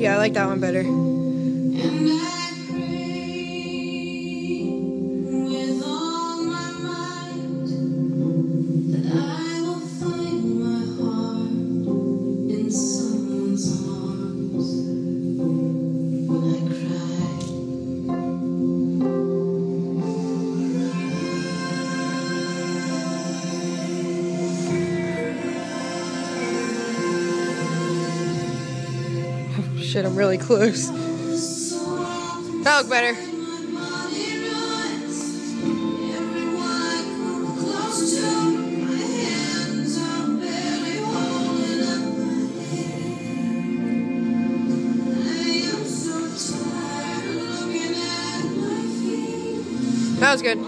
Yeah, I like that one better. Shit, I'm really close. That look better. That was good.